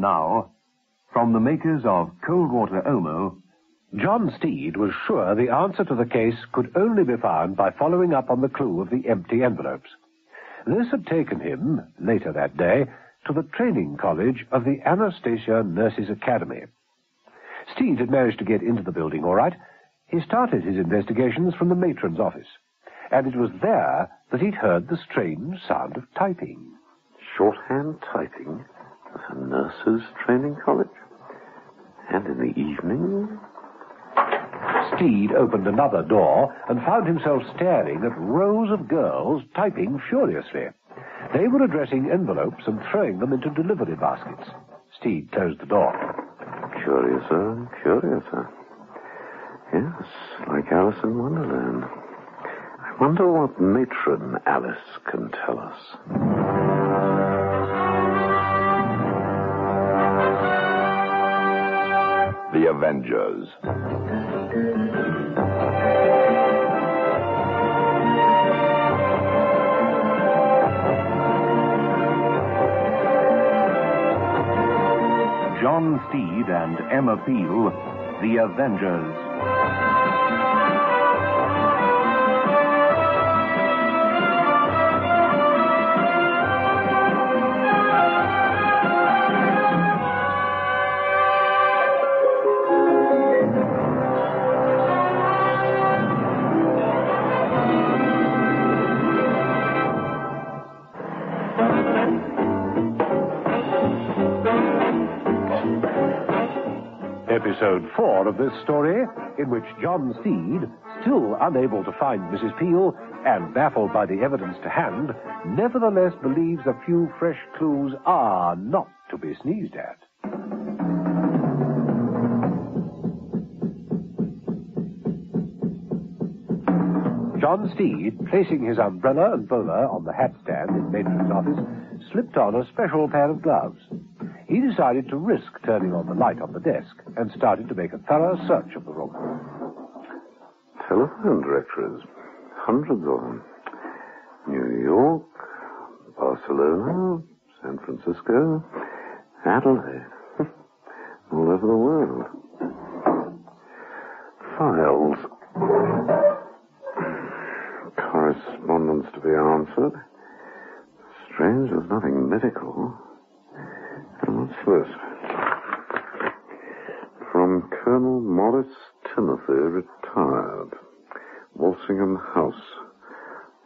Now, from the makers of Cold Water Omo, John Steed was sure the answer to the case could only be found by following up on the clue of the empty envelopes. This had taken him, later that day, to the training college of the Anastasia Nurses Academy. Steed had managed to get into the building all right. He started his investigations from the matron's office, and it was there that he'd heard the strange sound of typing. Shorthand typing a nurses' training college? And in the evening? Steed opened another door and found himself staring at rows of girls typing furiously. They were addressing envelopes and throwing them into delivery baskets. Steed closed the door. Curiouser curiouser. Yes, like Alice in Wonderland. I wonder what matron Alice can tell us. The Avengers. John Steed and Emma Peel, The Avengers. Episode 4 of this story, in which John Steed, still unable to find Mrs. Peel and baffled by the evidence to hand, nevertheless believes a few fresh clues are not to be sneezed at. John Steed, placing his umbrella and bowler on the hat stand in Matron's office, slipped on a special pair of gloves. He decided to risk turning on the light on the desk and started to make a thorough search of the room. Telephone directories. Hundreds of them. New York, Barcelona, San Francisco, Adelaide. All over the world. Files. Correspondence to be answered. Strange, there's nothing medical. What's this? From Colonel Morris Timothy, retired. Walsingham House.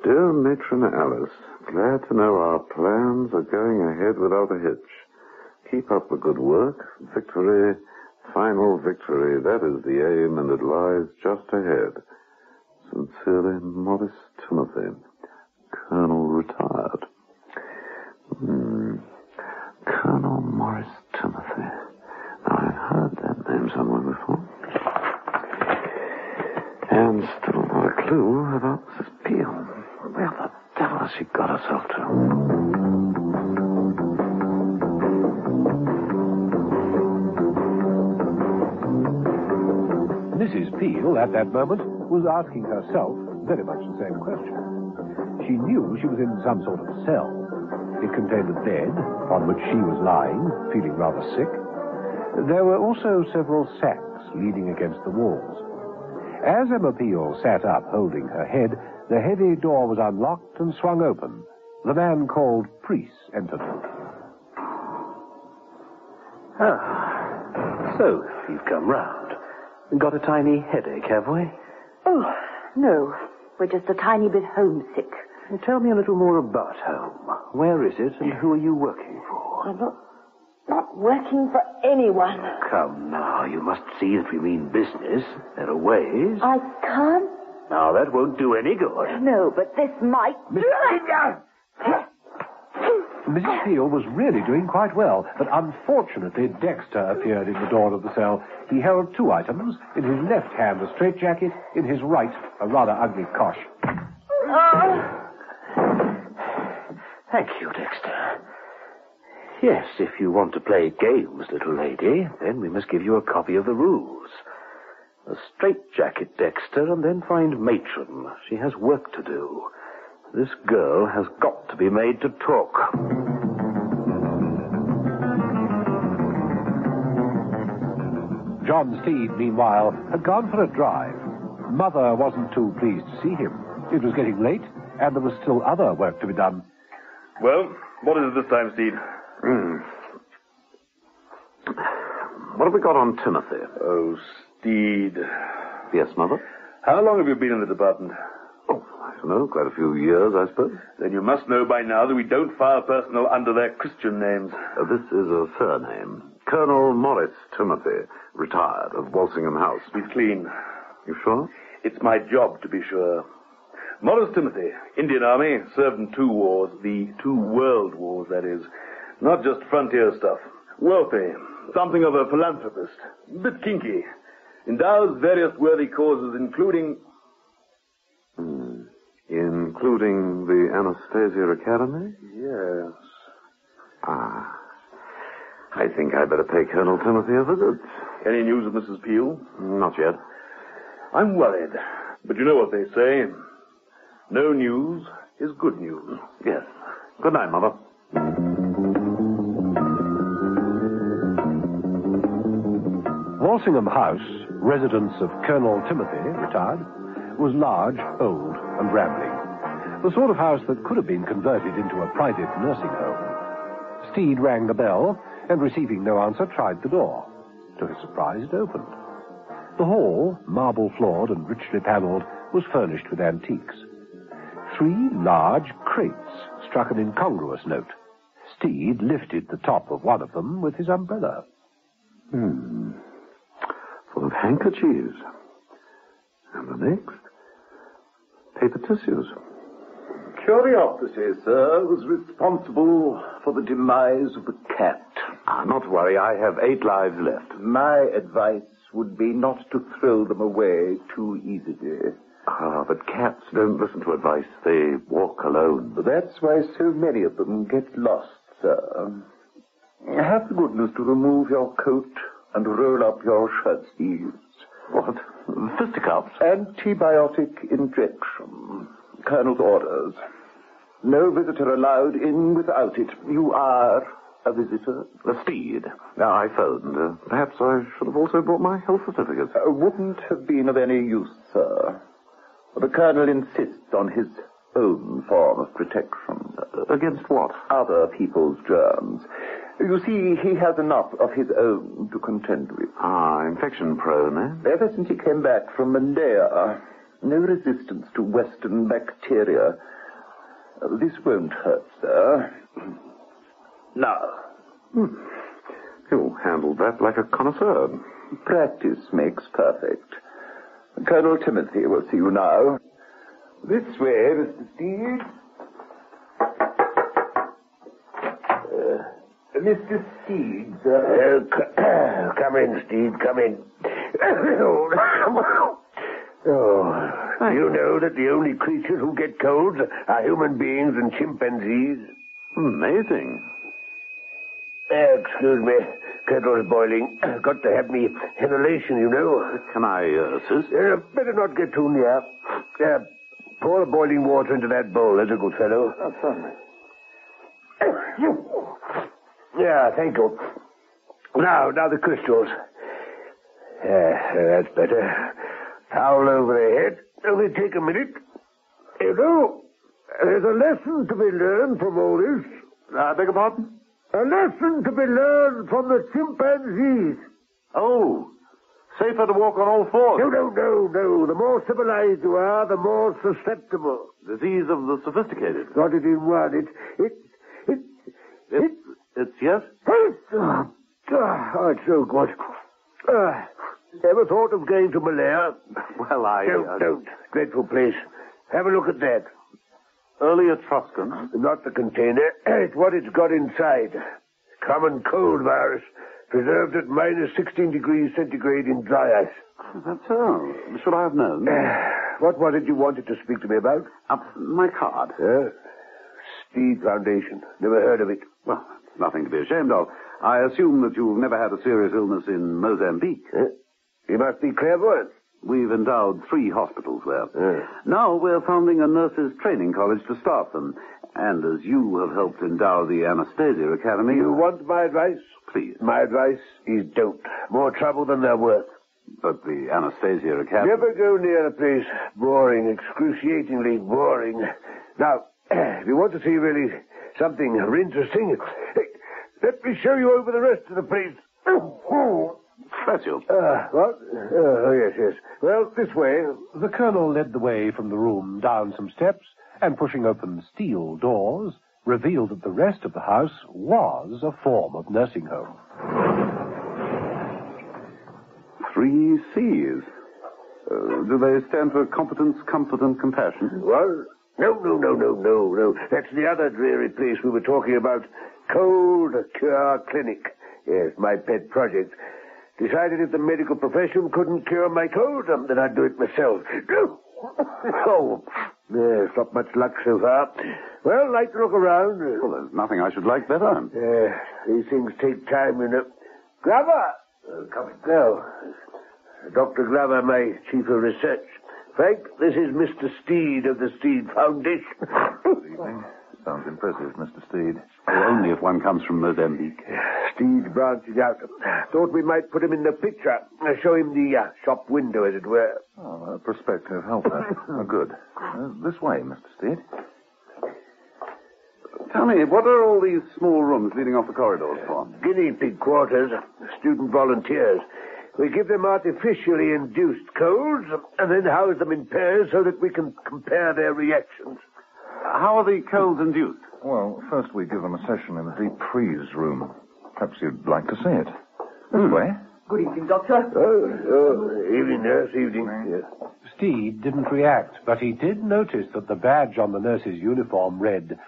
Dear Matron Alice, glad to know our plans are going ahead without a hitch. Keep up the good work. Victory, final victory. That is the aim, and it lies just ahead. Sincerely, Morris Timothy, Colonel retired. At that moment, was asking herself very much the same question. She knew she was in some sort of cell. It contained a bed on which she was lying, feeling rather sick. There were also several sacks leaning against the walls. As Emma Peel sat up, holding her head, the heavy door was unlocked and swung open. The man called Priest entered. Ah, so you've come round. Got a tiny headache, have we? Oh, no. We're just a tiny bit homesick. Tell me a little more about home. Where is it, and who are you working for? I'm not, not working for anyone. Come now, you must see that we mean business. There are ways. I can't. Now, that won't do any good. No, but this might. Mrs. Peel was really doing quite well, but unfortunately Dexter appeared in the door of the cell. He held two items. In his left hand, a straitjacket. In his right, a rather ugly cosh. Thank you, Dexter. Yes, if you want to play games, little lady, then we must give you a copy of the rules. A straitjacket, Dexter, and then find Matron. She has work to do. This girl has got to be made to talk. John Steed, meanwhile, had gone for a drive. Mother wasn't too pleased to see him. It was getting late, and there was still other work to be done. Well, what is it this time, Steed? Hmm. What have we got on Timothy? Oh, Steed. Yes, Mother? How long have you been in the department? Oh, Know, quite a few years, I suppose. Then you must know by now that we don't file personnel under their Christian names. Uh, this is a surname. Colonel Morris Timothy, retired, of Walsingham House. Be clean. You sure? It's my job to be sure. Morris Timothy, Indian Army, served in two wars, the two world wars, that is. Not just frontier stuff. Wealthy, something of a philanthropist, bit kinky. Endows various worthy causes, including. Including the Anastasia Academy? Yes. Ah. I think I'd better pay Colonel Timothy a visit. Any news of Mrs. Peel? Not yet. I'm worried. But you know what they say. No news is good news. Yes. Good night, Mother. Walsingham House, residence of Colonel Timothy, retired, was large, old, and rambling. The sort of house that could have been converted into a private nursing home. Steed rang the bell, and receiving no answer, tried the door. To his surprise, it opened. The hall, marble floored and richly paneled, was furnished with antiques. Three large crates struck an incongruous note. Steed lifted the top of one of them with his umbrella. Hmm. Full of handkerchiefs. And the next? Paper tissues. Curiosity, sir, was responsible for the demise of the cat. Ah, not to worry, I have eight lives left. My advice would be not to throw them away too easily. Ah, but cats don't listen to advice. They walk alone. That's why so many of them get lost, sir. Have the goodness to remove your coat and roll up your shirt sleeves. What? Fisticuffs? Antibiotic injection. Colonel's orders. No visitor allowed in without it. You are a visitor? A steed. Now, I phoned. Uh, perhaps I should have also brought my health certificate. Uh, wouldn't have been of any use, sir. The colonel insists on his own form of protection. Uh, against what? Other people's germs. You see, he has enough of his own to contend with. Ah, infection prone, eh? Ever since he came back from Malaya, no resistance to Western bacteria. Uh, this won't hurt, sir. Now. Hmm. You handled that like a connoisseur. Practice makes perfect. Colonel Timothy will see you now. This way, Mr. Steed. Uh, Mr. Steed, sir. Uh, come in, Steed, come in. oh, do you know that the only creatures who get colds are human beings and chimpanzees? Amazing. Uh, excuse me. Kettle's boiling. Got to have me inhalation, you know. Can I uh, assist? Uh, better not get too near. Uh, pour the boiling water into that bowl, there's a good fellow. Oh, certainly. Yeah, thank you. Now, now the crystals. Yeah, that's better. Towel over the head. Only take a minute. You know, there's a lesson to be learned from all this. I beg your pardon? A lesson to be learned from the chimpanzees. Oh, safer to walk on all fours. No, no, no, no. The more civilized you are, the more susceptible. Disease of the sophisticated. Got it in one. It, it, it, it, It's yes? it oh, oh, it's so good. Uh, ever thought of going to Malaya? Well, I. Don't, uh, don't. Dreadful place. Have a look at that. Early Etruscan. Not the container. It's what it's got inside. Common cold virus. Preserved at minus 16 degrees centigrade in dry ice. That's so. Should I have known? what was it you wanted to speak to me about? Uh, my card. Uh, Steed Foundation. Never heard of it. Well, nothing to be ashamed of. I assume that you've never had a serious illness in Mozambique. Uh, you must be clairvoyant. We've endowed three hospitals there. Uh, Now we're founding a nurses' training college to staff them. And as you have helped endow the Anastasia Academy... You want my advice? Please. My advice is don't. More trouble than they're worth. But the Anastasia Academy... Never go near the place. Boring, excruciatingly boring. Now, if you want to see really something interesting, let me show you over the rest of the place. Bless you. Uh, what? Uh, oh, yes, yes. Well, this way. The colonel led the way from the room down some steps and pushing open steel doors, revealed that the rest of the house was a form of nursing home. Three C's. Uh, do they stand for competence, comfort, and compassion? What? No, no, no, no, no, no. That's the other dreary place we were talking about. Cold Cure Clinic. Yes, my pet project. Decided if the medical profession couldn't cure my cold, um, then I'd do it myself. oh, yes, not much luck so far. Well, like to look around. Well, there's nothing I should like better. Yeah, these things take time, you know. Glover! Uh, coming. Now, Dr. Glover, my chief of research. Frank, this is Mr. Steed of the Steed Foundation. Good evening. Sounds impressive, Mr. Steed. only if one comes from Mozambique. Steed branches out. Thought we might put him in the picture. Show him the uh, shop window, as it were. Oh, a prospective helper. oh, good. Uh, this way, Mr. Steed. Tell me, what are all these small rooms leading off the corridors for? Guinea pig quarters, student volunteers. We give them artificially induced colds and then house them in pairs so that we can compare their reactions. How are the colds induced? Well, first we give them a session in the deep freeze room. Perhaps you'd like to see it. Hmm. This way. Good evening, Doctor. Oh, oh evening, nurse, evening. Yes. Steed didn't react, but he did notice that the badge on the nurse's uniform read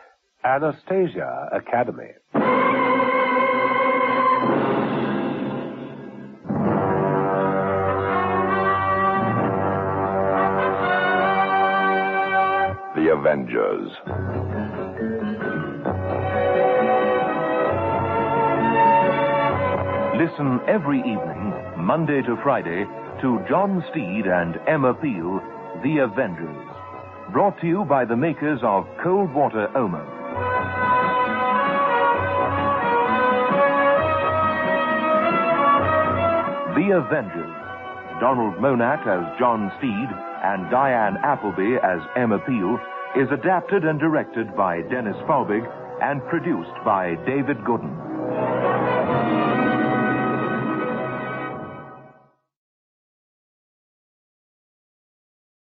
Anastasia Academy. Avengers. Listen every evening, Monday to Friday, to John Steed and Emma Peel, The Avengers. Brought to you by the makers of Cold Water Omo. The Avengers. Donald Monat as John Steed and Diane Appleby as Emma Peel is adapted and directed by Dennis Folbigge and produced by David Gooden.